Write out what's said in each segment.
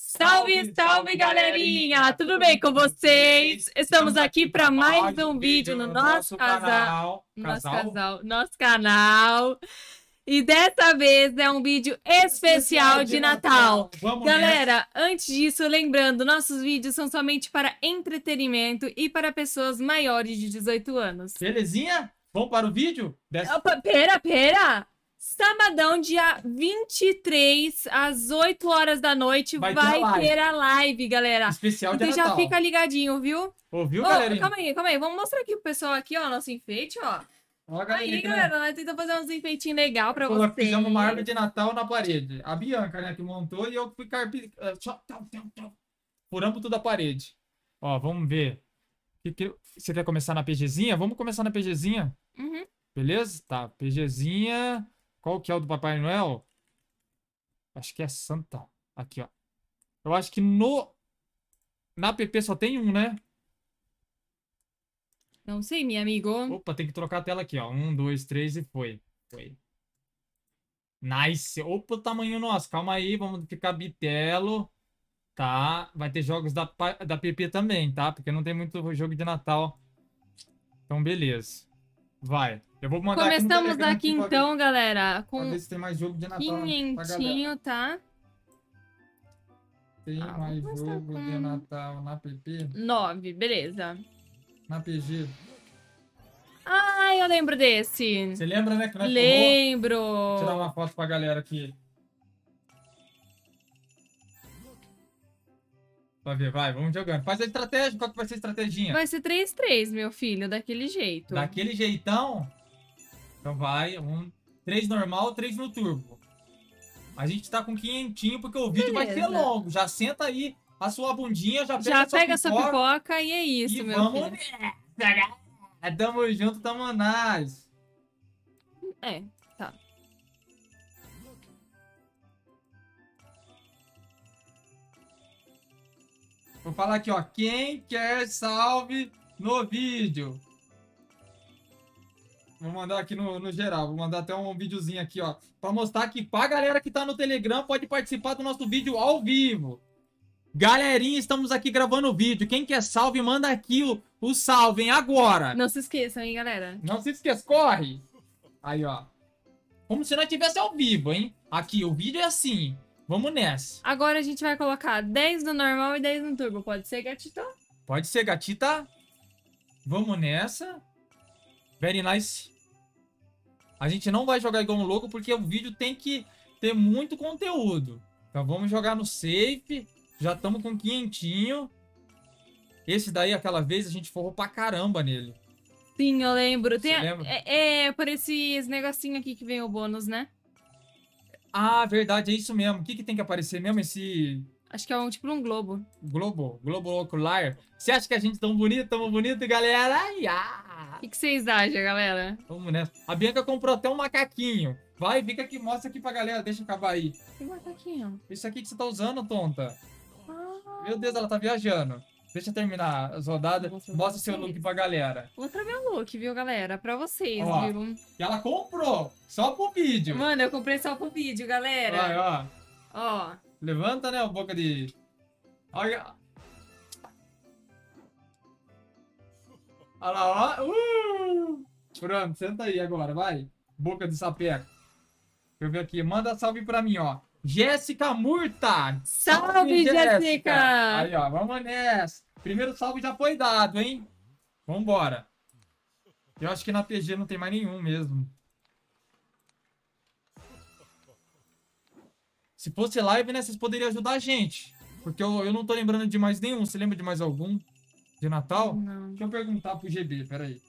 Salve, salve, galerinha! Tudo bem com vocês? Estamos aqui para mais um vídeo no nosso casal, nosso casal, nosso canal. E dessa vez é um vídeo especial de Natal. Galera, antes disso, lembrando, nossos vídeos são somente para entretenimento e para pessoas maiores de 18 anos. Belezinha? Vamos para o vídeo? Opa, pera, pera! Sabadão, dia 23, às 8 horas da noite, vai, vai ter, a ter, a live, galera. Especial de então Natal. já fica ligadinho, viu? Ouviu, oh, galera? Calma aí, calma aí. Vamos mostrar aqui pro pessoal aqui, ó, nosso enfeite, ó. Ó, aí, galera, nós tentamos fazer uns enfeitinhos legais pra vocês. Fizemos uma árvore de Natal na parede. A Bianca, né, que montou e eu fui carpi... Eh, Furamos tudo a parede. Ó, vamos ver. Você quer começar na PGzinha? Vamos começar na PGzinha? Uhum. Beleza? Tá, PGzinha... Qual que é o do Papai Noel? Acho que é Santa. Aqui, ó. Eu acho que no... Na app só tem um, né? Não sei, meu amigo. Opa, tem que trocar a tela aqui, ó. Um, dois, três e foi. Foi. Nice. Opa, o tamanho nosso. Calma aí, vamos ficar bitelo. Tá. Vai ter jogos da, da PP também, tá? Porque não tem muito jogo de Natal. Então, beleza. Vai. Eu vou mandar Começamos aqui, aqui então, ver, galera, com pra ver se tem mais jogo de Natal quinhentinho, tá? Tem ah, mais jogo com... de Natal na PP? Nove, beleza. Na PG. Ah, eu lembro desse. Você lembra, né? Que nós lembro. Vou tirar uma foto pra galera aqui. Pra ver, vai, vamos jogando. Faz a estratégia, qual que vai ser a estratégia? Vai ser 3-3, meu filho, daquele jeito. Daquele jeitão? Então vai, um, três normal, três no turbo. A gente tá com quinhentinho porque o vídeo Beleza. vai ser longo. Já senta aí a sua bundinha, já pega, já a, sua pega pipoca, sua pipoca e é isso, e meu vamos filho. Nessa. Tamo junto, tamo nice. É, tá. Vou falar aqui, ó. Quem quer salve no vídeo? Vou mandar aqui no, no geral, vou mandar até um videozinho aqui, ó. Pra mostrar que pra galera que tá no Telegram pode participar do nosso vídeo ao vivo. Galerinha, estamos aqui gravando o vídeo. Quem quer salve, manda aqui o, o salve, hein, agora. Não se esqueçam, hein, galera. Não se esqueça, corre. Aí, ó. Como se nós tivesse ao vivo, hein. Aqui, o vídeo é assim. Vamos nessa. Agora a gente vai colocar 10 no normal e 10 no turbo. Pode ser, gatita? Pode ser, gatita. Vamos nessa. Very nice. A gente não vai jogar igual um louco porque o vídeo tem que ter muito conteúdo. Então vamos jogar no safe. Já estamos com quinhentinho. Esse daí, aquela vez, a gente forrou pra caramba nele. Sim, eu lembro. Tem, lembra? É, é, por esses negocinho aqui que vem o bônus, né? Ah, verdade, é isso mesmo. O que, que tem que aparecer mesmo? Esse Acho que é um tipo um globo. Globo? Globo ocular? Você acha que a gente tão bonito, tão bonito, galera? Ai, ah. O que, que vocês acham, galera? Vamos nessa. A Bianca comprou até um macaquinho. Vai, fica aqui, mostra aqui pra galera. Deixa acabar aí. Que macaquinho? Isso aqui que você tá usando, tonta. Ah. Meu Deus, ela tá viajando. Deixa eu terminar as rodadas. Mostra seu look pra galera. Mostra meu look, viu, galera? Pra vocês, ó, viu? E ela comprou. Só pro vídeo. Mano, eu comprei só pro vídeo, galera. Vai, ó. Ó. Levanta, né, a boca de... Olha... Olha lá, ó. Uh! Pronto, senta aí agora, vai. Boca de sapeca. Deixa eu ver aqui. Manda salve pra mim, ó. Jéssica Murta! Salve, salve Jéssica! Aí, ó, vamos nessa. Primeiro salve já foi dado, hein? Vambora. Eu acho que na PG não tem mais nenhum mesmo. Se fosse live, né, vocês poderiam ajudar a gente. Porque eu, eu não tô lembrando de mais nenhum. Você lembra de mais algum? De Natal? Não. Deixa eu perguntar pro GB, peraí.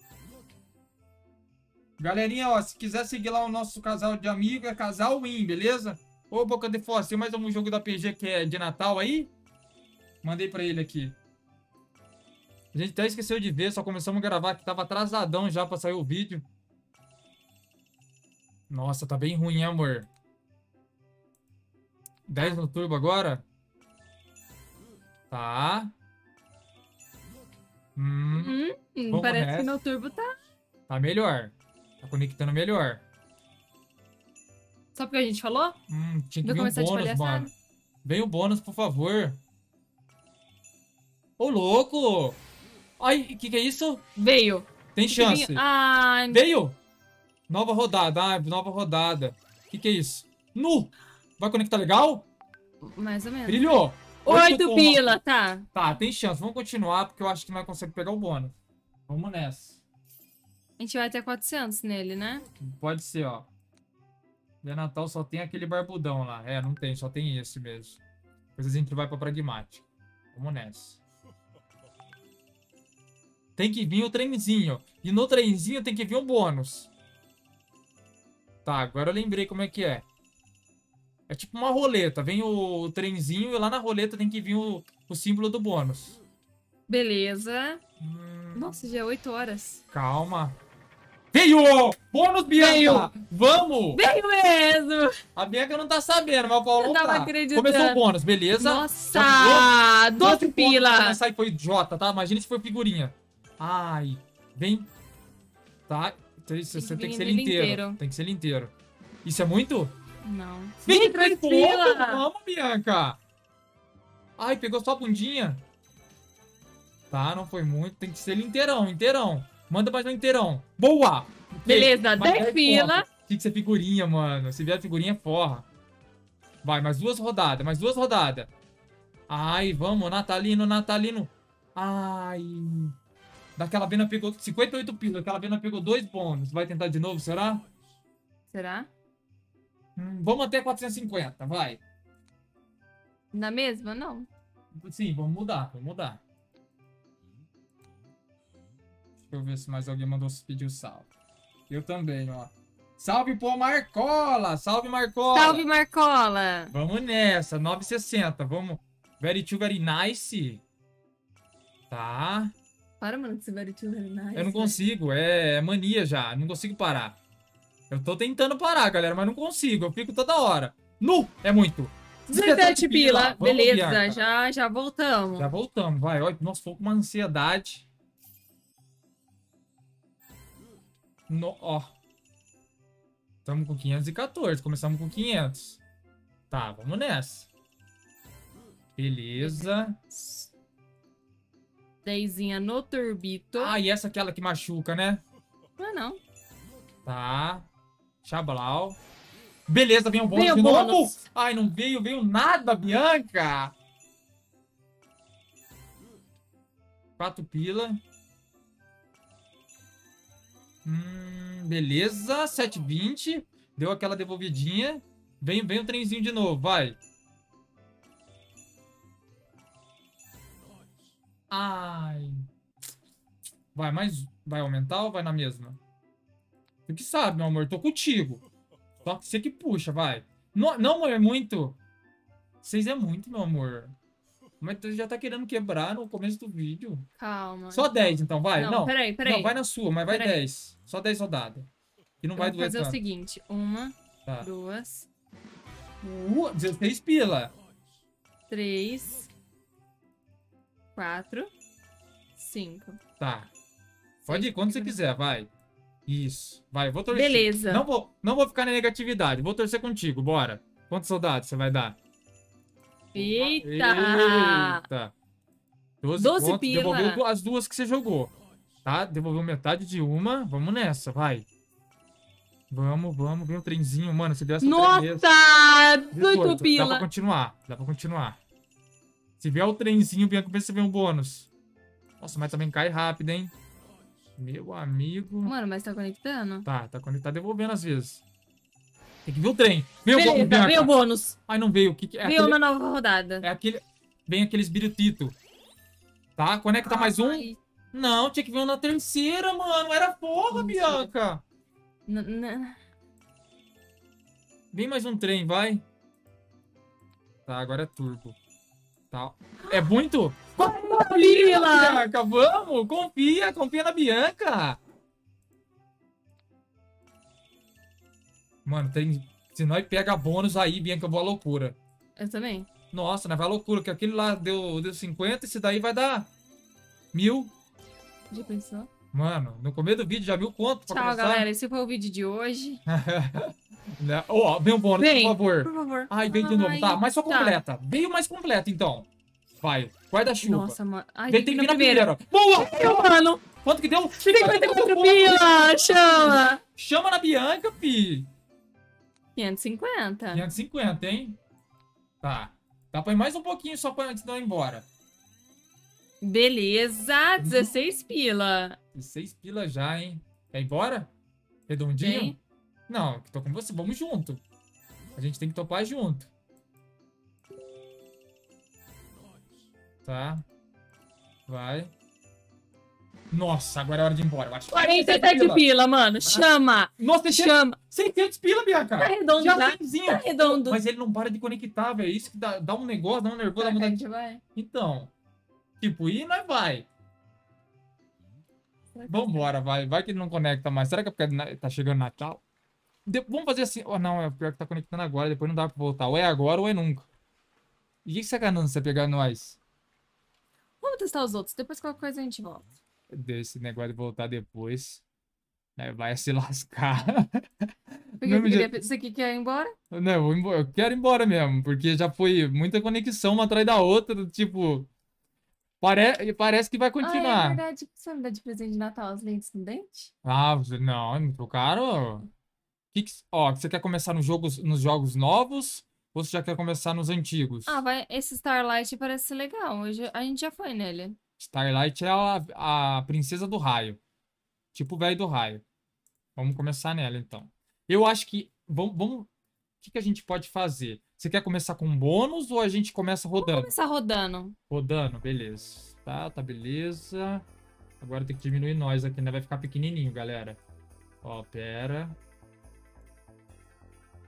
Galerinha, ó, se quiser seguir lá o nosso casal de amigos, é casal Win, beleza? Ô, Boca de Fossa, tem mais algum jogo da PG que é de Natal aí? Mandei pra ele aqui. A gente até esqueceu de ver, só começamos a gravar que tava atrasadão já pra sair o vídeo. Nossa, tá bem ruim, hein, amor? 10 no turbo agora? Tá. Hum, hum parece que no turbo tá... Tá melhor. Tá conectando melhor. Só porque a gente falou? Hum, tinha que vir um bônus, mano. Vem o bônus, por favor. Ô, louco! Ai, o que, que é isso? Veio. Tem chance. Ah, Veio! Nova rodada. Ah, nova rodada. O que, que é isso? Nu! Vai conectar legal? mais ou menos. Brilhou! Oito pila, tá. Tá, tem chance. Vamos continuar, porque eu acho que nós conseguimos pegar o bônus. Vamos nessa. A gente vai até 400 nele, né? Pode ser, ó. Dia Natal só tem aquele barbudão lá. É, não tem, só tem esse mesmo. Depois a gente vai pra pragmática. Vamos nessa. Tem que vir o trenzinho. E no trenzinho tem que vir um bônus. Tá, agora eu lembrei como é que é. É tipo uma roleta. Vem o, o trenzinho e lá na roleta tem que vir o, o símbolo do bônus. Beleza. Hum, Nossa, já é 8 horas. calma. Veio! Bônus, Bianca! Veio! Vamos! Veio mesmo! A Bianca não tá sabendo, mas o Paulo tá. acreditando. Começou o bônus, beleza? Nossa! Já 12 pontos, pila! Mas sai foi J, tá? Imagina se for figurinha. Ai, vem. Tá? Então você tem que ser inteiro. inteiro. Tem que ser ele inteiro. Isso é muito? Não. 23 pontos! pila! Vamos, Bianca! Ai, pegou só a bundinha. Tá, não foi muito. Tem que ser ele inteirão, inteirão. Manda mais um inteirão. Boa! Beleza, Mais 10 pila. pontos. Tem que ser figurinha, mano. Se vier figurinha, forra. Vai, mais duas rodadas, mais duas rodadas. Ai, vamos, Natalino, Natalino. Ai. Daquela vena pegou 58 pila. Aquela vena pegou dois bônus. Vai tentar de novo, será? Será? Hum, vamos até 450, vai. Na mesma? Não. Sim, vamos mudar, vamos mudar. Deixa eu ver se mais alguém mandou pedir o salve. Eu também, ó. Salve, pô, Marcola! Salve, Marcola! Salve, Marcola! Vamos nessa, 960. Vamos. Very too, very nice. Tá. Para, mano, que você vai te nice, Eu não né? consigo, é, é mania já. Não consigo parar. Eu tô tentando parar, galera, mas não consigo. Eu fico toda hora. Nu! É muito. 17 pila. Beleza, já, já voltamos. Já voltamos, vai. Olha, nossa, ficou com uma ansiedade. No, ó. Estamos com 514. Começamos com 500. Tá, vamos nessa. Beleza. Dezinha no turbito. Ah, e essa é aquela que machuca, né? Não é não. Tá. Chablau. Beleza, vem o bônus Veio de novo. bônus. Ai, não veio, veio nada, Bianca. Quatro pila. Hum, beleza, 720. Deu aquela devolvidinha. Vem, vem o trenzinho de novo, vai. Ai. Vai, mais. Vai aumentar ou vai na mesma? Tu que sabe, meu amor. Tô contigo. Só que você que puxa, vai. Não, não é muito. Seis é muito, meu amor. Mas tu já tá querendo quebrar no começo do vídeo. Calma. Só 10, então, vai. Não, Não, peraí, peraí. não vai na sua, mas vai Peraí. 10. Só 10 rodadas. E não Eu vai vou doer fazer o seguinte. Uma, Tá. duas, Uh, 16 pila. três, quatro, cinco. Tá. Pode ir quando você quiser, vai. Isso. Vai, vou torcer. Beleza. Não vou, não vou ficar na negatividade. Vou torcer contigo, bora. Quantos soldados você vai dar? Eita! Eita. 12, 12 pontos. pila. Devolveu as duas que você jogou. Tá? Devolveu metade de uma. Vamos nessa, vai. Vamos, vamos. Vem o trenzinho, mano. Se der essa Nossa! tremeza- 18 18. Dá pra pila. continuar. Dá pra continuar. Se vier o trenzinho, Bianca, vê se vem um bônus. Nossa, mas também cai rápido, hein? Meu amigo. Mano, mas tá conectando? Tá, tá ele tá devolvendo às vezes. Tem que ver o trem. Veio o bônus, Beleza, veio o bônus. Ai, não veio. O que que é? veio aquele- na nova rodada. É aquele. Vem aqueles birutito. Tá? Conecta mais um. Ai, Não, tinha que vir um na terceira, mano. Era porra. Bianca. n- n- Vem mais um trem, vai. Tá, agora é turbo. Tá. É muito? Pila! Bianca, vamos! Confia, confia na Bianca. Mano, tem. Se nós pega bônus aí, Bianca, eu vou à loucura. Eu também. Nossa, nós vai à loucura, que aquele lá deu, deu 50, esse daí vai dar mil. Já pensou? Mano, no começo do vídeo já viu quanto Tchau, começar? galera. Esse foi o vídeo de hoje. Né? Ó, vem um bônus, Vem, por favor. Por favor. Ai, vem de novo, Ai, tá? Mas só tá. completa. Veio mais completa, então. Vai, guarda-chuva. Nossa, mano. Ai, Vem, tem que primeira. Boa! Meu, mano. Quanto que deu? 54 pila, chama. Chama na Bianca, fi. 550. 550, hein? Tá. Dá pra ir mais um pouquinho só pra antes de eu ir embora. Beleza, 16 pila. 6 pila já, hein? Quer ir embora? Redondinho? Vem. Não, tô com você. Vamos junto. A gente tem que topar junto. Tá. Vai. Nossa, agora é hora de ir embora. Eu acho. 47 pila, mano. Chama. Nossa, deixa Chama. 600 pila, Bianca. Tá redondo já. cenzinho. Tá redondo. Mas ele não para de conectar, velho. Isso que dá, dá um negócio, dá um nervoso, dá de... gente vai. Então. Tipo, ir nós vai. Vambora, vai. Vai que ele não conecta mais. Será que é porque tá chegando Natal? De- Vamos fazer assim. Oh, não, é pior que tá conectando agora. Depois não dá pra voltar. Ou é agora ou é nunca. E o que que você tá ganhando se você pegar nós? Testar os outros. Depois qualquer coisa a gente volta. Desse negócio de voltar depois. né, Vai se lascar. Porque você, queria... você que quer ir embora? Não, eu, vou embora- eu quero ir embora mesmo. Porque já foi muita conexão uma atrás da outra. Tipo. Pare... Parece que vai Ah, é continuar. verdade. Você me dá de presente de Natal as lentes no dente? Ah, não, é muito caro. Que que- ó, você quer começar nos jogos, nos jogos novos ou você já quer começar nos antigos? Ah, vai. Esse Starlight parece ser legal. Hoje a gente já foi nele. Starlight é a, a princesa do raio. Tipo o velho do raio. Vamos começar nela, então. Eu acho que. Vamos. vamos- O que, que a gente pode fazer? Você quer começar com bônus ou a gente começa rodando? Começar rodando. Rodando, beleza. Tá, tá, beleza. Agora tem que diminuir nós aqui, né? Vai ficar pequenininho, galera. Ó, pera.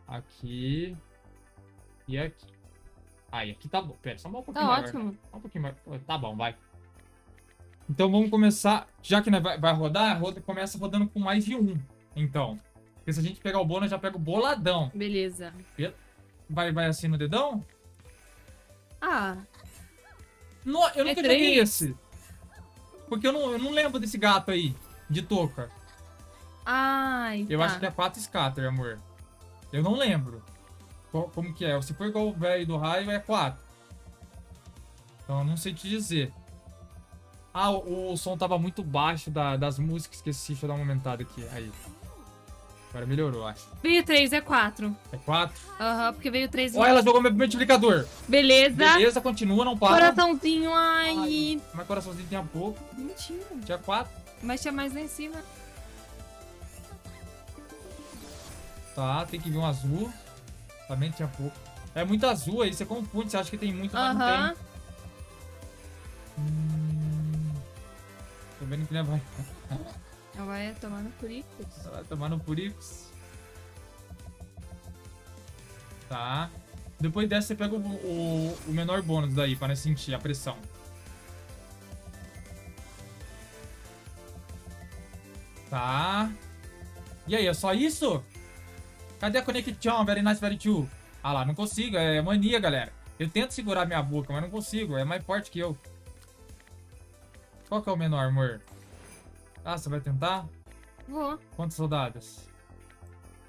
Aqui. E aqui. Aí, aqui tá bom. Pera, só um pouquinho Tá maior. ótimo. Só um pouquinho mais. Tá bom, vai. Então vamos começar. Já que né, vai, vai rodar, roda, começa rodando com mais de um. Então. Porque se a gente pegar o bônus, já pega o boladão. Beleza. Vai, vai assim no dedão? Ah, No, eu É nunca joguei três? esse. Porque eu não, eu não lembro desse gato aí, de touca. ai, Eu tá. acho que é 4 scatter, amor. Eu não lembro. Co- Como que é? Se for igual o velho do raio, é 4. Então eu não sei te dizer. Ah, o, o som tava muito baixo da- das músicas. Esqueci, deixa eu dar uma aumentada aqui. Aí. Agora melhorou, acho. Veio 3, é 4. É 4. Aham, porque veio 3. Olha, ela jogou meu multiplicador. Beleza. Beleza, continua, não para. Coraçãozinho, ai. Ai, Mas coraçãozinho tinha pouco. Mentira. Tinha 4. Mas tinha mais lá em cima. Tá, tem que vir um azul. Também tinha pouco. É muito azul aí, você confunde, você acha que tem muito, mas não Aham. tem. Hum, tô vendo que ele vai, Ela vai tomar no curicos. vai tomar no Purix. Tá. Depois dessa você pega o, o, o menor bônus daí, para sentir a pressão. Tá. E aí, é só isso? Cadê a conexão? Very nice, very true. Ah lá, não consigo. É mania, galera. Eu tento segurar minha boca, mas não consigo. É mais forte que eu. Qual que é o menor, amor? Ah, você vai tentar? Vou. Quantas soldadas?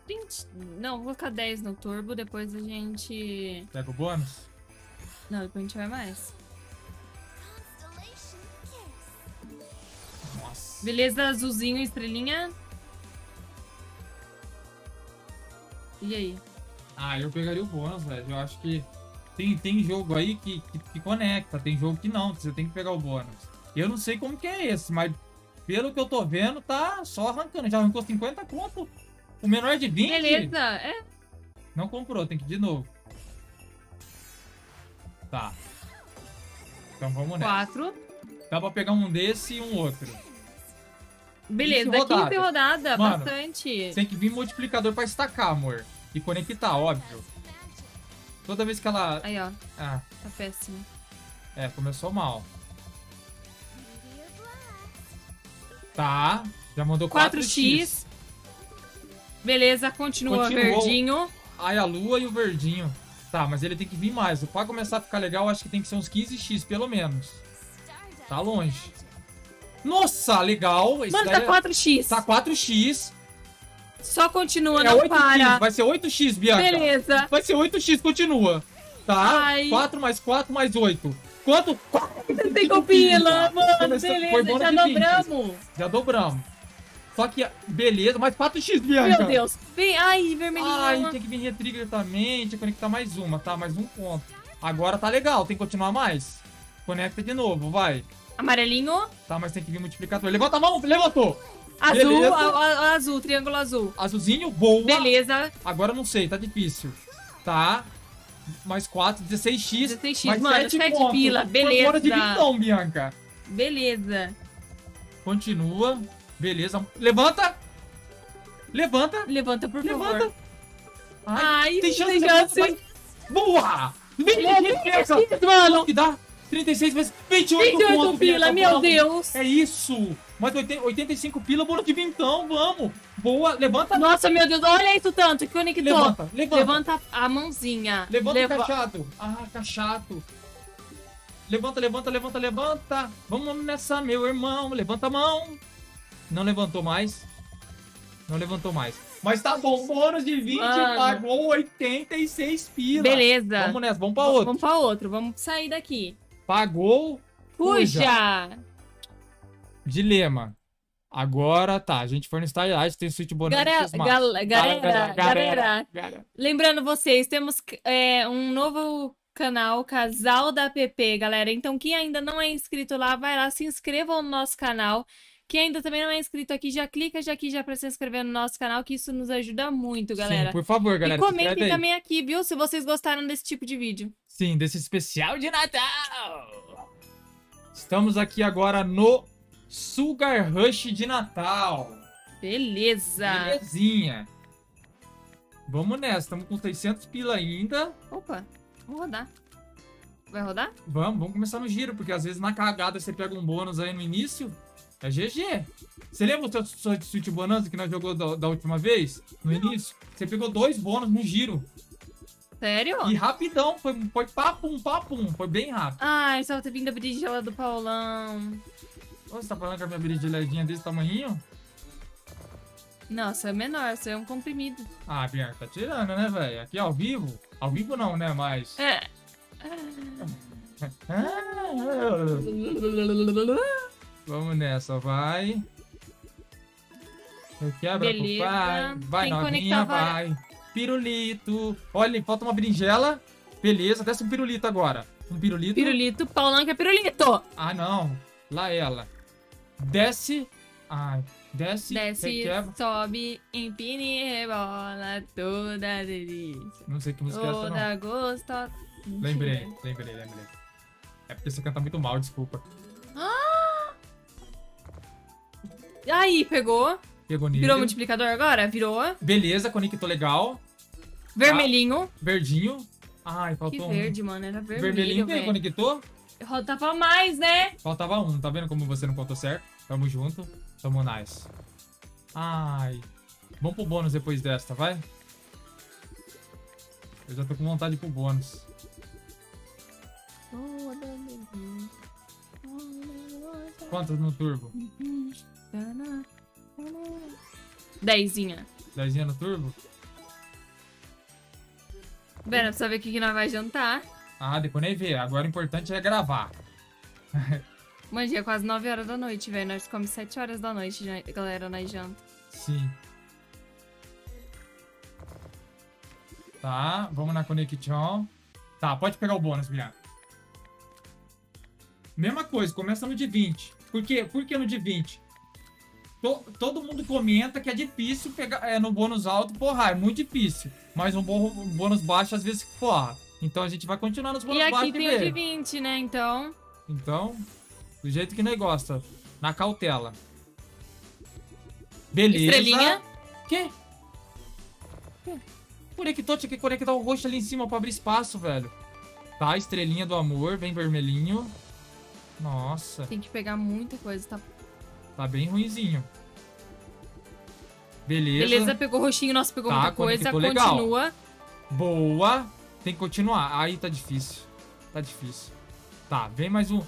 20. Não, vou colocar 10 no turbo, depois a gente. Pega o bônus? Não, depois a gente vai mais. Nossa. Beleza, azulzinho, estrelinha. E aí? Ah, eu pegaria o bônus, velho. Eu acho que tem, tem jogo aí que, que, que conecta, tem jogo que não, você tem que pegar o bônus. Eu não sei como que é esse, mas pelo que eu tô vendo, tá só arrancando. Já arrancou 50 conto. O menor de 20 Beleza, é. não comprou, tem que ir de novo. Tá. Então vamos nessa. 4. Dá pra pegar um desse e um outro. Beleza, 15 15 rodadas. rodada, Mano, bastante. Tem que vir multiplicador pra estacar, amor. E conectar, óbvio. Toda vez que ela. Aí, ó, Ah, tá péssimo. é, começou mal. Tá. Já mandou 4x. 4x. Beleza, continua Continuou. verdinho. Aí a lua e o verdinho. Tá, mas ele tem que vir mais. Pra começar a ficar legal, acho que tem que ser uns 15x, pelo menos. Tá longe. Nossa, legal. Esse Mano, tá é- 4x. Tá 4x. Só continua, É não 8x, para. vai ser 8x, Bianca. Beleza. Vai ser 8x, continua. Tá? Ai. 4 mais 4 mais 8. Quanto? 45 pila, mano. Começou- foi Beleza, bônus já de 20. dobramos. Já dobramos. Só que, beleza, mais 4x, Bianca. Meu Deus. Vem, ai, vermelhinho. Ai, tem que vir retrigger também. Tinha que conectar mais uma, tá? Mais um ponto. Agora tá legal, tem que continuar mais. Conecta de novo, vai. Amarelinho. Tá, mas tem que vir multiplicador. Levanta a mão, levantou. Azul, a- a- azul, triângulo azul. Azulzinho, boa. Beleza. Agora não sei, tá difícil. Tá. Mais 4, 16x. 16x, mais mano, sete sete pontos. pila, beleza. fora de vintão, Bianca. Beleza. Continua. Beleza. Levanta. Levanta. Levanta, por favor. Levanta. Ai, Ai, tem chance tem chance. Boa! 20 Mano, que dá 36 vezes 28, 28 pontos, pila, meu. Deus. É isso! Mais 80 85 pila, bônus de vintão, vamos! Boa, levanta, Nossa, meu Deus, olha isso tanto que conectou. levanta, levanta. Levanta a mãozinha. Levanta Leva- o cachato. Ah, cachato. Levanta, levanta, levanta, levanta. Vamos nessa, meu irmão. Levanta a mão. Não levantou mais. Não levantou mais. Mas tá bom, bônus de 20 Mano. pagou 86 pila. Beleza. Vamos nessa, vamos pra outro. Vamos pra outro, vamos sair daqui. Pagou. Fuja! Dilema. Agora tá, a gente foi no Starlight, tem Switch Bonus. Galera, gal- galera, galera, lembrando vocês, temos é, um novo canal, Casal da PP, galera. Então, quem ainda não é inscrito lá, vai lá, se inscrevam no nosso canal. Quem ainda também não é inscrito aqui, já clica já aqui já pra se inscrever no nosso canal, que isso nos ajuda muito, galera. Sim, por favor, galera. e comentem também aqui, viu? Se vocês gostaram desse tipo de vídeo. Sim, desse especial de Natal. Estamos aqui agora no Sugar Rush de Natal. Beleza! Belezinha. Vamos nessa, estamos com 600 pila ainda. Opa, vamos rodar. Vai rodar? Vamos, vamos começar no giro, porque às vezes na cagada você pega um bônus aí no início. É GG. Você lembra o seu Switch Bonanza que nós jogou da, da última vez? No início? Você pegou dois bônus no giro. Sério? E rapidão, foi, foi papum, papum. Foi bem rápido. Ai, só ter vindo a berinjela do Paulão. Ô, Você tá falando que a minha berinjeladinha desse tamanho? Nossa, é menor, isso é um comprimido. Ah, Bianca, tá tirando, né, velho? Aqui ao vivo? Ao vivo não, né? Mas. É. Vamos nessa, vai. Eu quebra Beleza. Vai, Tem que novinha, a vai. Pirulito. Olha, falta uma berinjela. Beleza, desce um pirulito agora. Um pirulito. Pirulito, Paulão que é pirulito. Ah, não. Lá ela. Desce. Ai. Desce. Desce, requebra. sobe, empina e rebola, toda delícia. Não sei que música é essa, não. Toda gostosa. Lembrei, lembrei, lembrei. É porque você canta muito mal, desculpa. Aí, pegou. Pegou nível. Virou multiplicador agora? Virou. Beleza, conectou legal. Vermelhinho. Verdinho. Ai, Que faltou um. verde, mano. Era vermelho, Vermelhinho velho. conectou? Rodava mais, né? Faltava um, tá vendo como você não contou certo? Tamo junto, tamo nice. Ai. Vamos pro bônus depois desta, vai? Eu já tô com vontade pro bônus. Quantos no turbo? Dezinha. Dezinha no turbo? Bena, pra saber o que, que nós vai jantar. Ah, depois nem ver. Agora o importante é gravar. Mano, já é quase 9 horas da noite, velho. Nós comemos 7 horas da noite, já- galera, na janta. Sim. Tá, vamos na conexão. Tá, pode pegar o bônus, Bianca. Mesma coisa, começa no de 20. Por quê? Por que no de 20? To- todo mundo comenta que é difícil pegar é, no bônus alto, porra, é muito difícil. Mas um, bom, um bônus baixo às vezes, porra. Então a gente vai continuar nos bônus E aqui baixos tem ver. o de 20, né? Então. Então, do jeito que nós gosta. Na cautela. Beleza. Estrelinha. Que? Conectou, tinha que conectar o roxo ali em cima pra abrir espaço, velho. Tá, estrelinha do amor, bem vermelhinho. Nossa, Tem que pegar muita coisa, tá? Tá bem ruinzinho. Beleza. Beleza, pegou roxinho, nossa, pegou Tá, muita coisa. conectou legal. Continua. Boa. Tem que continuar. Aí tá difícil. Tá difícil. Tá, vem mais um.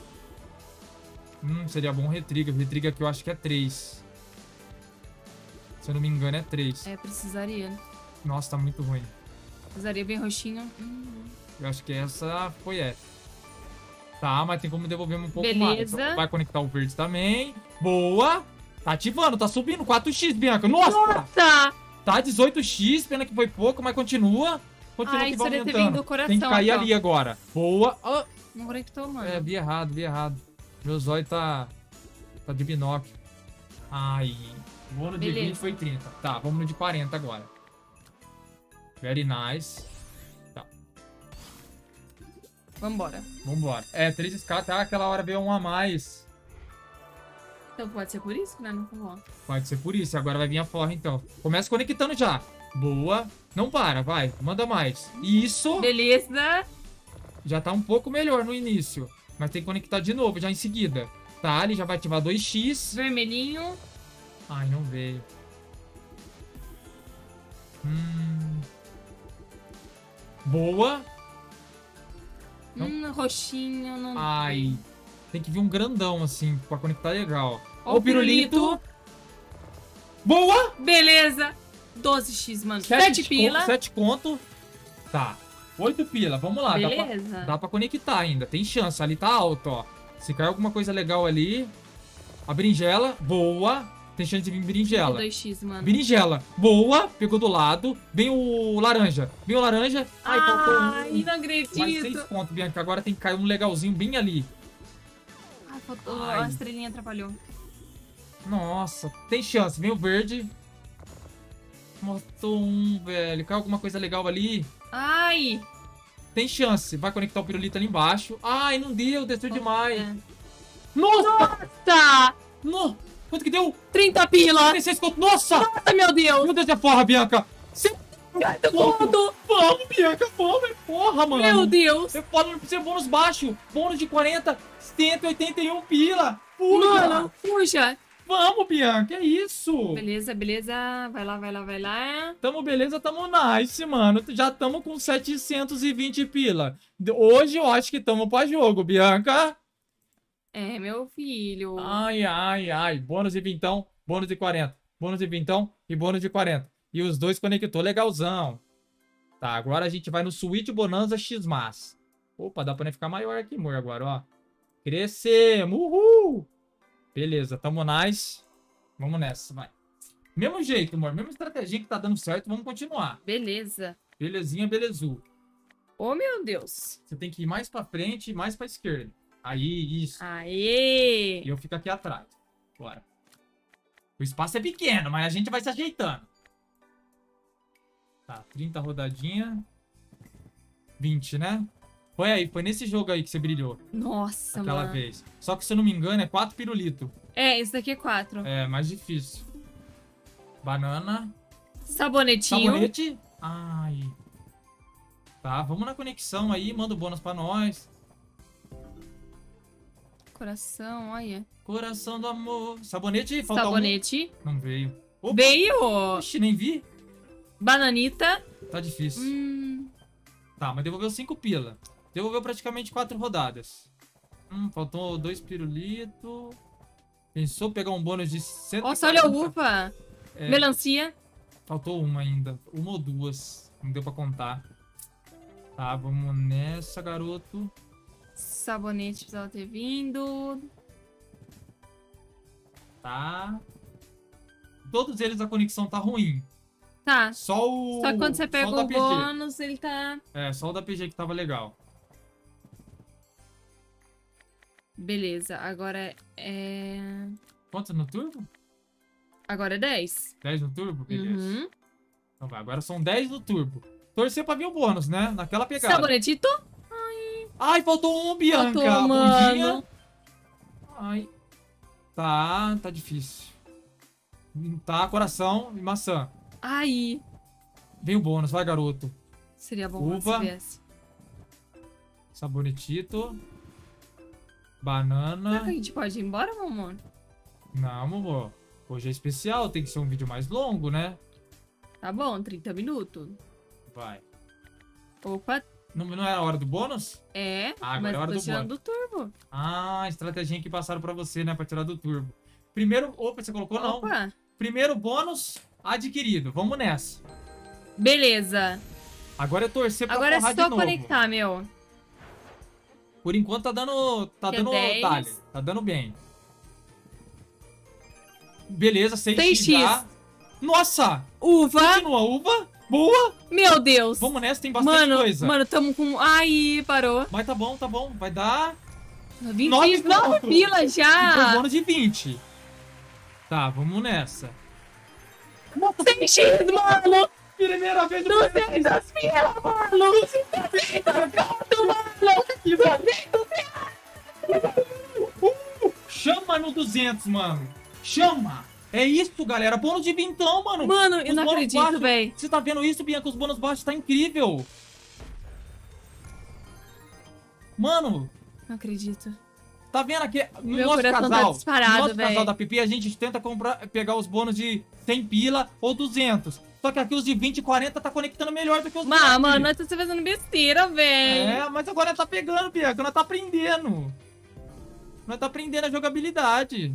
Hum, seria bom retrigger. O retrigger aqui eu acho que é 3. Se eu não me engano, é 3. É, precisaria. Nossa, tá muito ruim. Precisaria bem roxinho. Hum. Eu acho que essa foi F. Tá, mas tem como devolver um pouco Beleza. mais. Vai conectar o verde também. Boa! Tá ativando, tá subindo. 4x, Bianca. Nossa! Nossa! Tá 18x, pena que foi pouco, mas continua. Continua Ai, que vai aumentando. vindo o coração Tem que cair ó. ali agora. Boa. Ah, Não conectou, mano. é, vi errado, vi errado. Meu zóio tá... Tá de binóculo. Ai. O bônus de Beleza. 20 foi 30. Tá, vamos no de 40 agora. Very nice. Vambora. Vambora. É, 3k, tá? Aquela hora veio um a mais. Então pode ser por isso que nós não fomos. Pode ser por isso. Agora vai vir a forra, então. Começa conectando já. Boa. Não para, vai. Manda mais. Isso. Beleza. Já tá um pouco melhor no início. Mas tem que conectar de novo, já em seguida. Tá, ele já vai ativar 2x. Vermelhinho. Ai, não veio. Hum. Boa. Não. Hum, roxinho. Não Ai. Tem que vir um grandão, assim, pra conectar legal. Ó o pirulito. Boa! Beleza. 12x, mano. 7 pila. 7 conto. Tá. 8 pila. Vamos lá. Dá pra, Beleza. dá pra conectar ainda. Tem chance. Ali tá alto, ó. Se cair alguma coisa legal ali. A berinjela. Boa. Tem chance de vir berinjela. 2x, mano. Berinjela. Boa. Pegou do lado. Vem o laranja. Vem o laranja. Ai, faltou Ai, um. não Mais acredito. 6 conto, Bianca. Agora tem que cair um legalzinho bem ali. Ai, faltou. Ai. A estrelinha atrapalhou. Nossa. Tem chance. Vem o verde. Faltou um, velho. Caiu alguma coisa legal ali. Ai. Tem chance. Vai conectar o pirulito ali embaixo. Ai, não deu. Desceu demais. É. Nossa! Tá. No. Quanto que deu? 30 pila. 16 conto. Nossa! Nossa, meu Deus. Meu Deus, é porra, Bianca. Conto. Vamos, Bianca. Vamos. É porra, mano. Meu Deus. Você pode não ser bônus baixo. Bônus de 40, 181 pila. Puxa. Mano, puxa. Vamos, Bianca. É isso. Beleza, beleza. Vai lá, vai lá, vai lá. Tamo beleza, tamo nice, mano. Já tamo com 720 pila. Hoje eu acho que tamo pra jogo, Bianca. É, meu filho. Ai, ai, ai. Bônus de vintão, bônus de 40. Bônus de vintão e bônus de 40. E os dois conectou legalzão. Tá, agora a gente vai no Switch Bonanza X+. Opa, dá pra ficar maior aqui, amor, agora, ó. Crescemos, uhul! Beleza, tamo nice. Vamos nessa, vai. Mesmo jeito, amor. Mesma estratégia que tá dando certo, vamos continuar. Beleza. Belezinha, belezu. Oh, meu Deus. Você tem que ir mais pra frente e mais pra esquerda. Aí, isso. Aê. E eu fico aqui atrás. Bora. O espaço é pequeno, mas a gente vai se ajeitando. Tá, 30 rodadinha. 20, né? Foi aí, foi nesse jogo aí que você brilhou. Nossa, aquela mano. vez. Só que se eu não me engano, é 4 pirulito. É, esse daqui é 4. É, mais difícil. Banana. Sabonetinho. Sabonete. Ai. Tá, vamos na conexão aí. Manda o bônus pra nós. Coração, olha. Coração do amor. Sabonete, falta Sabonete. um. Não veio. Opa, Veio. Oxi, nem vi. Bananita. Tá difícil. Hum, Tá, mas devolveu 5 pila. Devolveu praticamente 4 rodadas. Hum, faltou dois pirulito. Pensou pegar um bônus de 140. Nossa, olha a uva. É, Melancia. Faltou uma ainda. Uma ou duas. Não deu pra contar. Tá, vamos nessa, garoto. Sabonete precisava ter vindo. Tá. Todos eles a conexão tá ruim. Tá. Só o. Só que quando você pega o PG. bônus, ele tá. É, só o da PG que tava legal. Beleza, agora é. Quantos no turbo? Agora é 10. 10 no turbo? Beleza. Uhum. Então vai, agora são 10 no turbo. Torcer pra vir o bônus, né? Naquela pegada. Sabonetito? Ai, faltou um, Bianca. Faltou, mano. Ai. Tá, tá difícil. Tá, coração e maçã. Aí. Vem o bônus, vai, garoto. Seria bom Uva. se viesse. Sabonetito. Será que Banana. a gente pode ir embora, meu amor? Não, amor. Hoje é especial, tem que ser um vídeo mais longo, né? Tá bom, 30 minutos. Vai. Opa, Não, não era a hora do bônus? é. Ah, agora mas é hora tô do tirando o turbo. Ah, estratégia que passaram pra você, né? Pra tirar do turbo. Primeiro. Opa, você colocou não. Opa. Primeiro bônus. adquirido. Vamos nessa. Beleza. Agora é torcer pra Agora é só conectar, meu. Por enquanto tá dando. Tá Que é dando 10. talho. Tá dando bem. Beleza, 6x 6x. já. Nossa! Uva. Continua uva. Boa! Meu Deus. Vamos nessa, tem bastante Mano, coisa. mano, tamo com... Aí, parou. Mas tá bom, tá bom. Vai dar. 29 Nove pila Foi já. bônus de 20. Tá, vamos nessa. 6x, mano. Primeira vez do 200 pila, mano. 200 mano. 200 Uh, chama no 200, mano. Chama. É isso, galera. Bônus de vintão, mano. Mano, Os eu não bônus acredito, véi. Você tá vendo isso, Bianca? Os bônus baixos tá incrível. Mano, Não acredito. tá vendo aqui? No Meu nosso tá casal, disparado, no nosso véi. casal da Pipi, a gente tenta comprar, pegar os bônus de 100 pila ou 200. Só que aqui os de 20 e 40 tá conectando melhor do que os Mas, 20. mano, nós estamos fazendo besteira, velho. É, mas agora tá pegando, Bianca. Nós tá aprendendo. Nós tá aprendendo a jogabilidade.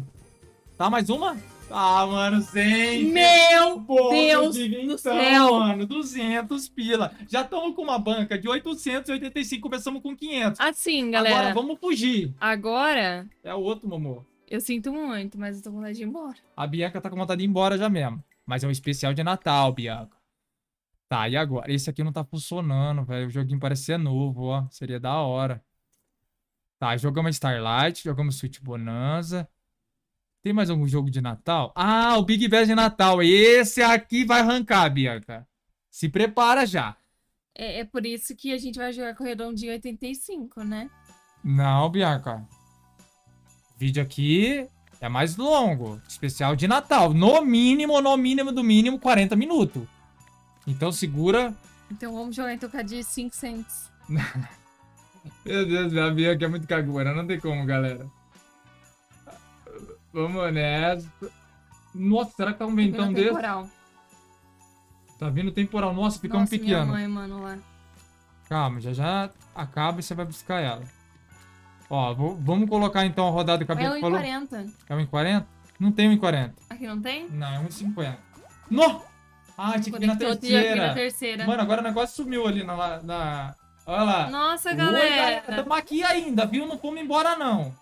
Tá, mais uma? Ah, mano, 100. Meu Deus de do céu. mano, 200 pila. Já estamos com uma banca de 885, começamos com 500. Assim, Agora galera. vamos fugir. Agora, É o outro, Momô. eu sinto muito, mas eu tô com vontade de ir embora. A Bianca tá com vontade de ir embora já mesmo. Mas é um especial de Natal, Bianca. Tá, e agora? Esse aqui não tá funcionando, velho. O joguinho parece ser novo, ó. Seria da hora. Tá, jogamos Starlight, jogamos Sweet Bonanza. Tem mais algum jogo de Natal? Ah, o Big Bass de Natal. Esse aqui vai arrancar, Bianca. Se prepara já. É, é por isso que a gente vai jogar com o Redondinho 85, né? Não, Bianca. O vídeo aqui é mais longo. Especial de Natal. No mínimo, no mínimo do mínimo, 40 minutos. Então segura. Então vamos jogar em tocar de 5 cents. Meu Deus, a Bianca é muito cagona. Não tem como, galera. Vamos nessa. Nossa, será que tá um ventão desse? temporal. Tá vindo temporal. Nossa, ficamos Nossa, minha pequeno. mãe, mano, lá. Calma, já já acaba e você vai buscar ela. Ó, vou- vamos colocar então a rodada a É Bianca falou. 1,40. É 1,40? Não tem 1,40. Aqui não tem? Não, é 1,50. No! Ah, tinha que vir na aqui na terceira. terceira. Mano, agora o negócio sumiu ali na. na... Olha lá. Nossa, Oi, galera. Tamo aqui ainda, viu? Não fomos embora, não.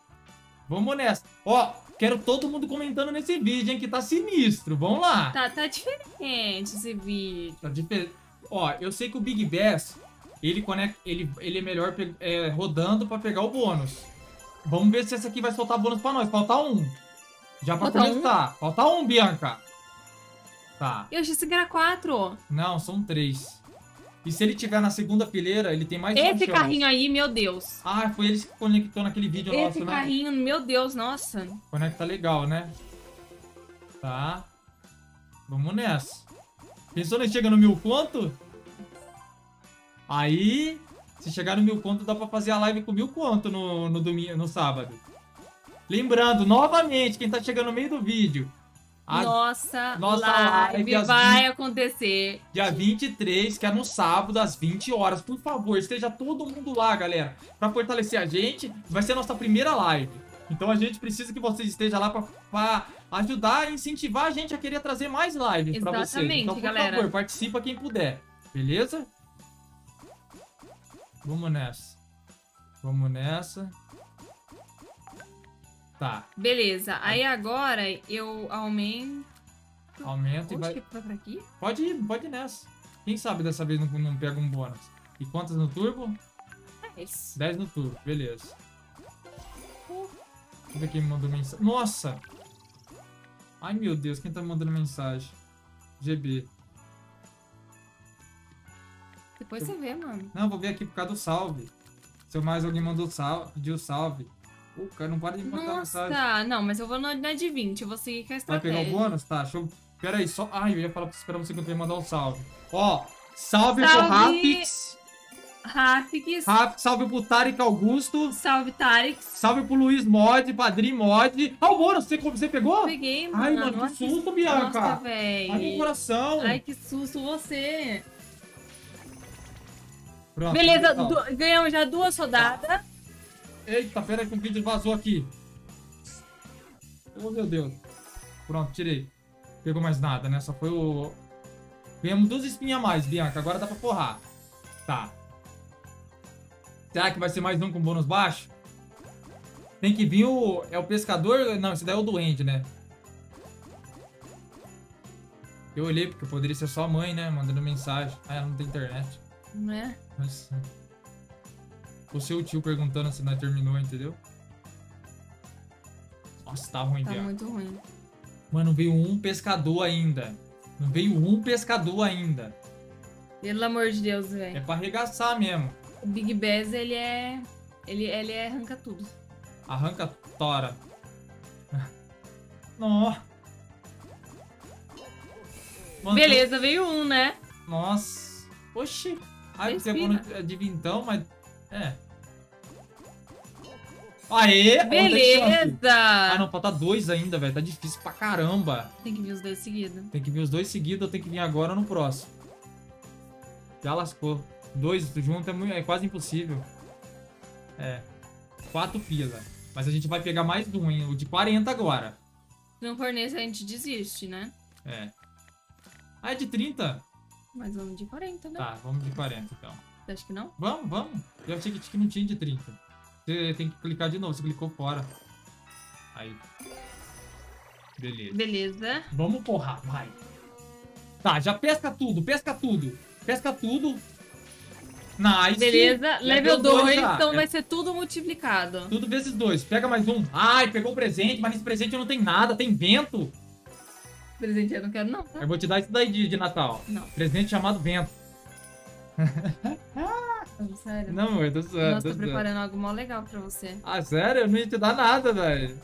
Vamos nessa. Ó, quero todo mundo comentando nesse vídeo, hein? Que tá sinistro. Vamos lá. Tá, tá diferente esse vídeo. Tá diferente. Ó, eu sei que o Big Bass, ele conecta. Ele, ele é melhor é, rodando pra pegar o bônus. Vamos ver se esse aqui vai soltar bônus pra nós. Falta um. Já pra Falta um? começar. Falta um, Bianca. Tá. Eu achei que era 4. Não, são três. E se ele tiver na segunda fileira, ele tem mais Esse chance. carrinho aí, meu Deus. Ah, foi eles que conectou naquele vídeo Esse nosso, né? carrinho, meu Deus, nossa. Conecta legal, né? Tá. Vamos nessa. Pensou em chega no mil conto? Aí, se chegar no mil conto, dá pra fazer a live com mil conto no, no domingo, no sábado. Lembrando, novamente, quem tá chegando no meio do vídeo. A nossa, nossa live, live vai 20. acontecer. Dia 23, que é no sábado, às 20 horas. Por favor, esteja todo mundo lá, galera. Pra fortalecer a gente, vai ser a nossa primeira live. Então a gente precisa que vocês estejam lá pra, pra ajudar e incentivar a gente a querer trazer mais lives pra vocês. Exatamente, Então, por galera. favor, participa quem puder. Beleza? Vamos nessa. Vamos nessa. Tá. Beleza, aí agora eu aumento. Aumenta e vai. que pra aqui? Pode ir, pode ir nessa. Quem sabe dessa vez não, não pega um bônus. E quantas no turbo? 10. 10 no turbo, beleza. Deixa eu ver quem me mandou mensagem. Nossa! Ai meu Deus, quem tá me mandando mensagem? GB. Depois você vê, mano. Não, vou ver aqui por causa do salve. Se mais alguém mandou salve, pediu salve. O cara não para de mandar mensagem. Nossa, não, mas eu vou na na de 20, eu vou seguir com a Vai estratégia. pegar o bônus? Tá, deixa eu. Pera aí, só. Ai, eu ia falar pra esperar segundo pra ele mandar um salve. Ó, salve, pro Salve. Rafix. Rafix, Rafix, salve pro Tarek Augusto. salve Tarix. Salve pro Luiz Mod, Padrim Mod. Ah, o bônus, você, você pegou? Peguei, mano. Ai, mano, que Nossa, susto, Bianca. Nossa, véi. Ai, meu coração. Ai, que susto você. Pronto. Beleza, du- ganhamos já duas rodadas. Eita, pera aí que o vídeo vazou aqui. Oh, meu Deus. Pronto, tirei. Pegou mais nada, né? Só foi o... Ganhamos duas espinhas a mais, Bianca. Agora dá pra forrar. Tá. Será que vai ser mais um com bônus baixo? Tem que vir o... É o pescador? Não, esse daí é o duende, né? Eu olhei porque poderia ser só a mãe, né? Mandando mensagem. Ah, ela não tem internet. Não é? Nossa. O seu tio perguntando se nós terminou, entendeu? Nossa, tá ruim, Tá Bianca. muito ruim. Mano, veio um pescador ainda. Não veio um pescador ainda. Pelo amor de Deus, É velho. pra arregaçar mesmo. O Big Bass, ele é... Ele, ele é arranca tudo. Arranca tora. Mano, Beleza, veio um, né? Nossa. Oxi. Ai, você Respira. é de vintão, mas... É. Aê! Beleza! Ah, não, falta dois ainda, velho. Tá difícil pra caramba. Tem que vir os dois seguidos. Tem que vir os dois seguidos ou tem que vir agora ou no próximo? Já lascou. Dois juntos é, muito- é quase impossível. É. Quatro pila. Mas a gente vai pegar mais um, hein? O de 40 agora. Se não for nesse, a gente desiste, né? É. Ah, é de 30? Mas vamos de 40, né? Tá, vamos de 40 então. Acha que não? Vamos, vamos. Eu achei que que não tinha de 30. Você tem que clicar de novo, você clicou fora. Aí. Beleza. Beleza. Vamos porra, vai. Tá, já pesca tudo, pesca tudo. Pesca tudo. Nice. Beleza. Level dois 2, já. então É vai ser tudo multiplicado. Tudo vezes dois. Pega mais um. Ai, pegou o presente, mas nesse presente não tem nada, tem vento. Presente eu não quero, não. tá? Eu vou te dar isso daí de, de Natal. Não. Presente chamado vento. Não, Sério. Não, amor, tô zoando. Nossa, tô tô zoando. preparando algo mó legal pra você. Ah, sério? Eu não ia te dar nada, velho.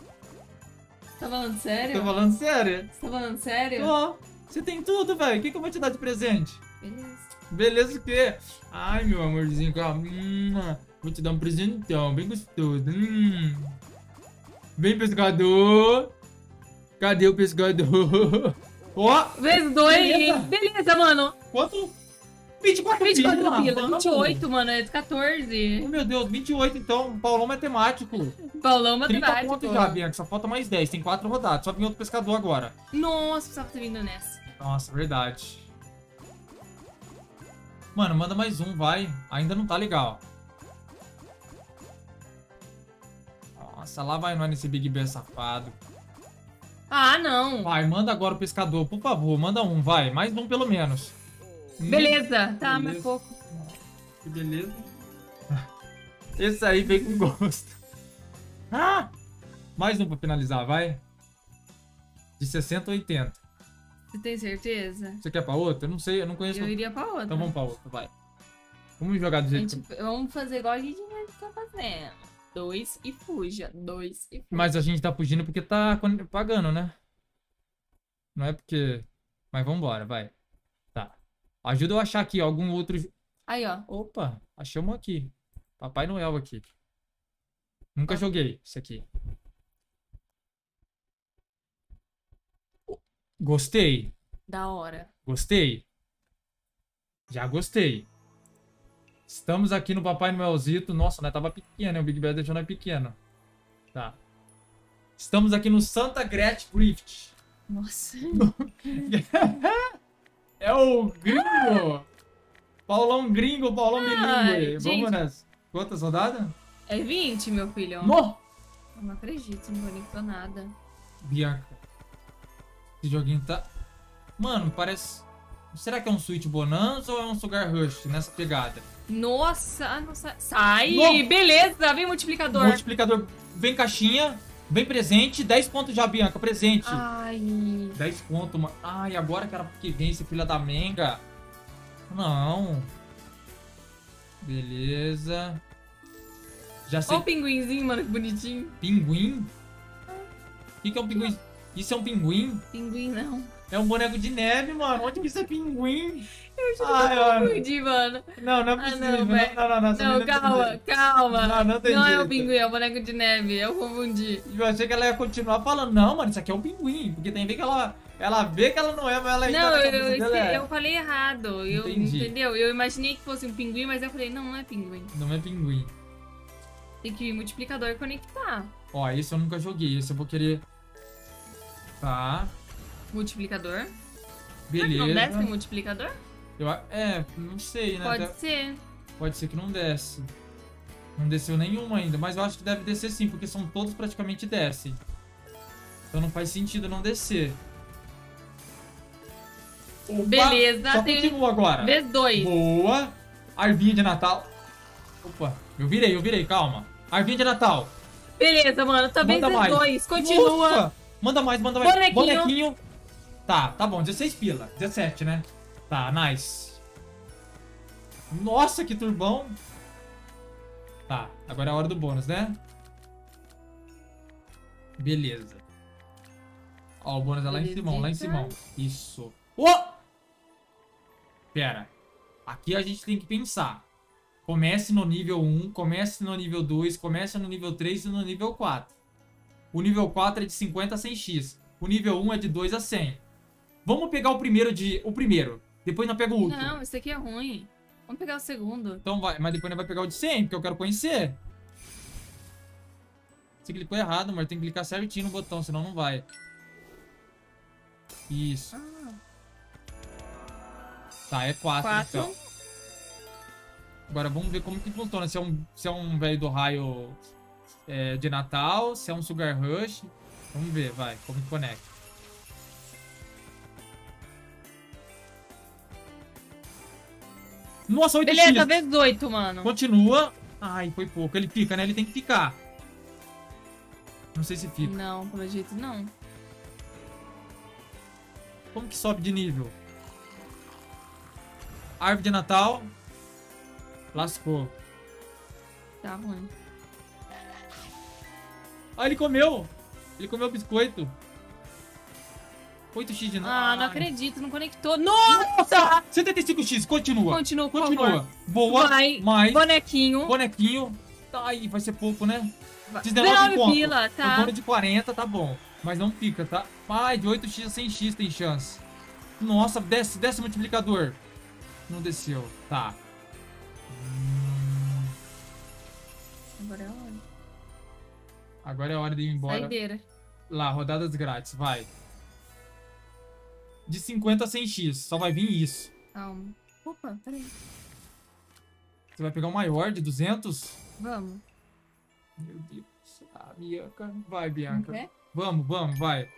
Tá falando sério? Tô falando sério. Você tá falando sério? Ó, você tem tudo, velho. O que, que eu vou te dar de presente? Beleza. Beleza o quê? Ai, meu amorzinho. Hum, vou te dar um presentão, bem gostoso. Hum. Vem, pescador. Cadê o pescador? Ó, Vezes 2. Beleza. Beleza. mano. quanto? 24 24 pila, pila. mano. 28, mano. É de Oh, 14. meu Deus, 28 então. Paulão matemático. Paulão 30 matemático. pontos já, Bianca. Só falta mais 10. Tem 4 rodadas. Só vir outro pescador agora. Nossa, precisava ter vindo nessa. Nossa, verdade. Mano, manda mais um, vai. Ainda não tá legal. Nossa, lá vai nós nesse Big Bear safado. Ah, não. Vai, manda agora o pescador, por favor. Manda um, vai. Mais um pelo menos. Beleza. Tá, mais pouco. Que beleza. Esse aí veio com gosto. Ah! Mais um pra finalizar, vai. De 60 a 80. Você tem certeza? Você quer pra outra? Eu não sei, eu não conheço. Eu iria pra outra. Então vamos pra outra, vai. Vamos jogar do jeito gente- que... vamos fazer igual a gente tá fazendo. Dois e fuja. Dois e fuja. Mas a gente tá fugindo porque tá pagando, né? Não é porque... Mas vambora, vai. Tá. Ajuda eu a achar aqui algum outro... Aí, ó. Opa, achamos aqui. Papai Noel aqui. Nunca Ah. joguei esse aqui. Gostei. Da hora. Gostei. Já gostei. Estamos aqui no Papai Noelzito. Nossa, nós tava pequeno, hein? O Big Bear deixou nós pequeno. Tá. Estamos aqui no Santa Gretchen Rift. Nossa. É o gringo! Paulão gringo, Paulão Ai, bilingue. Vamos nessa. Quantas rodadas? É 20, meu filho. Eu não acredito, não conectou nada. Bianca. Esse joguinho tá... Mano, parece... Será que é um Switch Bonanza ou é um Sugar Rush nessa pegada? Nossa, ah, nossa. Sai! Beleza, vem multiplicador. Multiplicador. Vem caixinha, vem presente, 10 pontos já, Bianca, presente. Ai. 10 pontos, mano. Ai, agora que era que vem esse filho da menga. Não. Beleza. Já sei. Olha o pinguinzinho, mano, que bonitinho. Pinguim? O que, que é um pinguim? Isso é um pinguim? Pinguim não. É um boneco de neve, mano. Onde que isso é pinguim? Eu Ai, mano. confundi, mano. Não, não é Ah, possível. não, não, não, não, não, Não, menina calma, calma. Não, não tem é o jeito. pinguim, é o boneco de neve. Eu confundi. jeito. Eu achei que ela ia continuar falando, não, mano, isso aqui é um pinguim. Porque tem ver que ela, ela vê que ela não é, mas ela ainda Não, na eu, eu, é. eu falei errado. Eu, Entendi. entendeu? Eu imaginei que fosse um pinguim, mas eu falei, não, não é pinguim. Não é pinguim. Tem que ir multiplicador e conectar. Ó, esse eu nunca joguei. Esse eu vou querer. Tá. Multiplicador. Beleza. Não desce multiplicador? Eu, é, não sei, né? Pode Até- ser. Pode ser que não desce. Não desceu nenhuma ainda, mas eu acho que deve descer sim, porque são todos praticamente descem. Então não faz sentido não descer. Opa, Beleza, Só tem- continua agora. Vez dois. Boa. Arvinha de Natal. Opa, eu virei, eu virei, calma. Arvinha de Natal. Beleza, mano. Talvez Manda vez mais. dois. Continua. Nossa, Manda mais, manda mais. Bonequinho. Tá, tá bom. 16 pila. 17, né? Tá, nice. Nossa, que turbão. Tá, agora é a hora do bônus, né? Beleza. Ó, o bônus é lá em cima, lá em cima. Isso. Ô! Pera. Aqui a gente tem que pensar. Comece no nível 1, comece no nível 2, comece no nível 3 e no nível 4. O nível 4 é de 50 a 100x. O nível 1 é de 2 a 100. Vamos pegar o primeiro de. O primeiro. Depois nós pega o último. Não, esse aqui é ruim. Vamos pegar o segundo. Então vai, mas depois nós vai pegar o de 100, porque eu quero conhecer. Você clicou errado, mas tem que clicar certinho no botão, senão não vai. Isso. Ah, Tá, é 4 quatro. então. Agora vamos ver como que funciona. Se é um, se é um velho do raio é, de Natal, se é um Sugar Rush. Vamos ver, vai, como que conecta. Nossa, 8x! Beleza, vez oito, mano. Continua. Ai, foi pouco. Ele fica, né? Ele tem que ficar. Não sei se fica. Não, pelo jeito não. Como que sobe de nível? Árvore de Natal. Lascou. Tá ruim. Ah, ele comeu. Ele comeu biscoito. 8x de novo. Ah, não acredito, não conectou. Nossa! 75x, continua. Continua, Continua. Boa. Vai. Mais. Bonequinho. Bonequinho. Tá aí, vai ser pouco, né? Vai. 19 19 pontos. pila, tá? bônus de 40 tá bom. Mas não fica, tá? Mais de 8x a 100x tem chance. Nossa, desce, desce o multiplicador. Não desceu. Tá. Hum, Agora é a hora. agora é hora de ir embora. Saideira. Lá, rodadas grátis, vai. De 50 a 100x, só vai vir isso. Calma. Opa, peraí. Você vai pegar o maior de 200? Vamos. Meu Deus. Ah, Bianca. Vai, Bianca. Vamos, vamos, vai.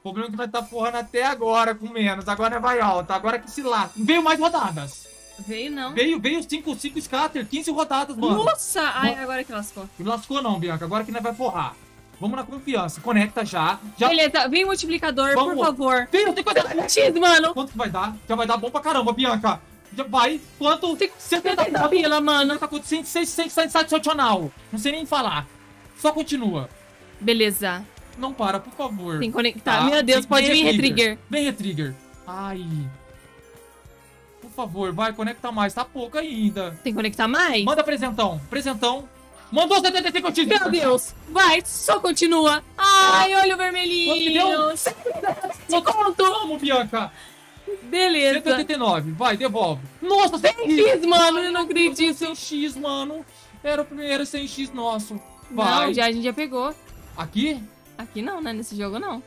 O problema é que vai estar forrando até agora com menos. Agora vai alta. Agora que se lá. Veio mais rodadas. Veio não. Veio, veio 5, 5 scatter, 15 rodadas, mano. Nossa! Ai, agora que lascou. Não lascou não, Bianca. Agora que nós vai forrar. Vamos na confiança. Conecta já. Já Beleza, vem o multiplicador, Vamos. por favor. veio, tem coisa. X, mano. Quanto que vai dar? Já vai dar bom pra caramba, Bianca. Já vai. Quanto? 70 70 pila, mano. Tá acontecendo sensacional. Não sei nem falar. Só continua. Beleza. Não para, por favor. Tem que conectar. Tá, Meu Deus, vem- pode vem vir retrigger. Vem, retrigger. Ai. Por favor, vai, conecta mais. Tá pouco ainda. Tem que conectar mais? Manda presentão. Presentão. Mandou 75 x Meu Deus. Vai, só continua. Ai, olha o vermelhinho. Quanto conto? Vamos, Bianca. Beleza. 189. Vai, devolve. Nossa, 100 X, mano, eu não acredito. 100x, mano. Era o primeiro 100x nosso. Vai. Não, já, a gente já pegou. Aqui? Aqui não, né? Nesse jogo não.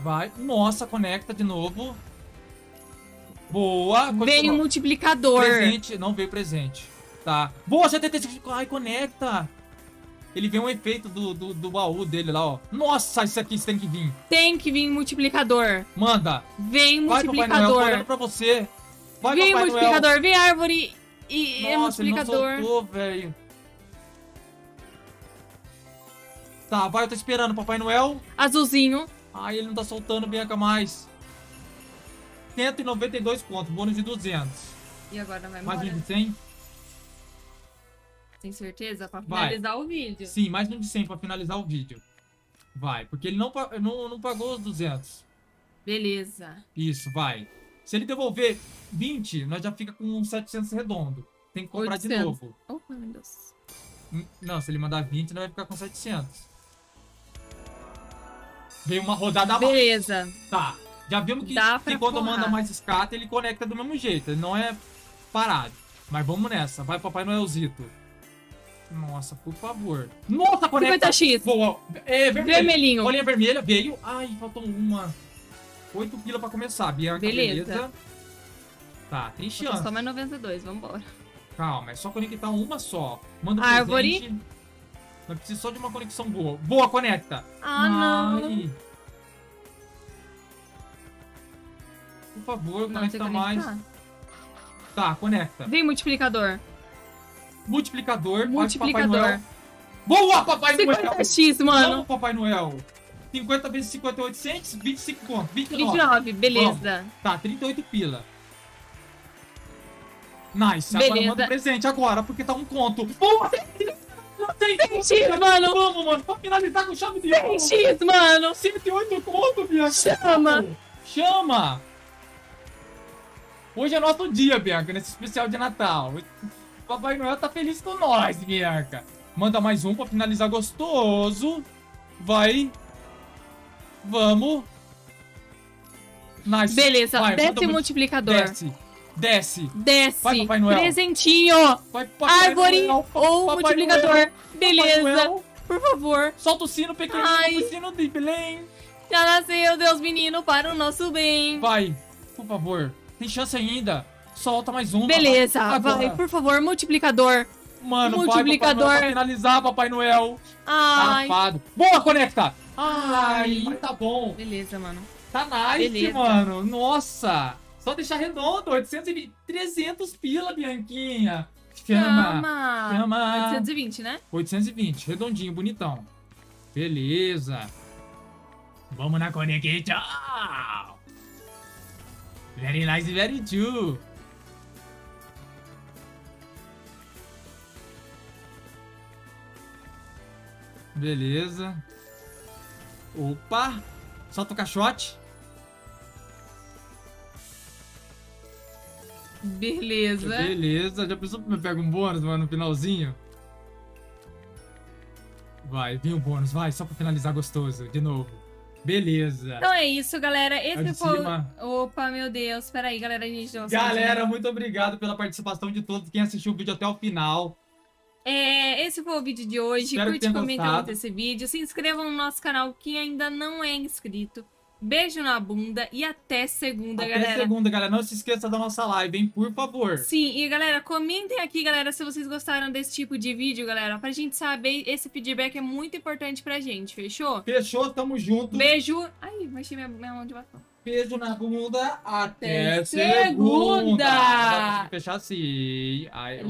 Vai. Nossa, conecta de novo. Boa. Veio o continua. multiplicador. Presente, não veio presente. Tá. Boa, 75. Ai, conecta. Ele vê um efeito do, do, do baú dele lá, ó. Nossa, isso aqui tem que vir. Tem que vir multiplicador. Manda. Vem Vai, Papai Noel, tô multiplicador. olhando pra você. Vai, Vem Papai multiplicador, vem árvore e Noel. é Nossa, ele não multiplicador. soltou, velho. Tá, vai, eu tô esperando, Papai Noel. Azulzinho. Ai, ele não tá soltando Bianca mais. 192 pontos, bônus de 200. E agora vai Mais um embora? de 100? Tem certeza? Pra Vai. finalizar o vídeo. Sim, mais um de 100 pra finalizar o vídeo. Vai, porque ele não, não, não pagou os 200. Beleza. Isso, vai. Se ele devolver 20, nós já fica com uns 700 redondo. Tem que comprar de 800. novo. Opa, meu Deus. Não, se ele mandar 20, nós vai ficar com 700. Veio uma rodada a mais. Beleza. Tá. Já vimos que, que quando forrar. manda mais escata, ele conecta do mesmo jeito. Ele não é parado. Mas vamos nessa. Vai, Papai Noelzito. Nossa, por favor. Nossa, conecta. 50x. Boa. É, vermelho. Vermelhinho. Bolinha vermelha, veio. Ai, faltou uma. 8 pila pra começar. Bianca, Beleza. beleza. Tá, tem chance. Só mais 92, vambora. Calma, é só conectar uma só. Manda um Árvore. presente. Nós precisamos só de uma conexão boa. Boa, conecta. Ah, não. Ai. Por favor, Não, conecta mais. Tá, conecta. Vem multiplicador. Multiplicador. Multiplicador. Papai Noel. Boa, Papai Noel. 50x, mano. Vamos, Papai Noel. 50 vezes 50 é 800, 25 pontos. 29. 29, beleza. Tá, 38 pila. Nice. Agora Beleza. manda um presente agora, porque tá um conto. Boa! Tem 100x, mano. Vamos, mano. Pra finalizar com chave de ouro. 100x, mano. 108 conto, Bianca. Chama. Chama. Hoje é nosso dia, Bianca, nesse especial de Natal. O Papai Noel tá feliz com nós, Bianca. Manda mais um pra finalizar gostoso. Vai. Vamos. Nice. Beleza, Vai, desce muito- multiplicador. Desce. Desce. Desce. Vai, Papai Noel. Presentinho. Vai, Papai Árvore Noel. ou Papai multiplicador. Noel. Beleza. Noel. Por favor. Solta o sino pequenininho, Ai. o sino de Belém. Já nasceu Deus menino para o nosso bem. Vai, por favor. Tem chance ainda. Solta mais um. Beleza, vai, por favor, multiplicador. Mano, Multiplicador. Papai Noel, pra finalizar, Papai Noel. Ai. Safado. Boa, conecta. Ai. Ai, tá bom. Beleza, mano. Tá nice, Beleza. mano. Nossa. Só deixar redondo. 820, 300 pila, Bianquinha. Chama. Chama. Chama. 820, né? 820, redondinho, bonitão. Beleza. Vamos na conexão. Very nice, very true. Beleza. Opa. Solta o caixote. Beleza. Beleza. Já pensou que eu pego um bônus, mano, no finalzinho? Vai, vem o bônus, vai, só pra finalizar gostoso, de novo. Beleza. Então é isso, galera. É Esse de foi. Opa, meu Deus. Peraí, galera. A gente deu Galera, muito obrigado pela participação de todos, quem assistiu o vídeo até o final. É, esse foi o vídeo de hoje. Espero que Curte e comenta gostado. esse vídeo. Se inscrevam no nosso canal quem ainda não é inscrito. Beijo na bunda e até segunda, Até galera. segunda, galera. Não se esqueça da nossa live, hein? Por favor. Sim, e galera, comentem aqui, galera, se vocês gostaram desse tipo de vídeo, galera, pra gente saber. Esse feedback é muito importante pra gente, fechou? Fechou, tamo junto. Beijo. Ai, mexi minha, minha mão de batom. Beijo na bunda. Até Até segunda. segunda. Fechar assim. Ai.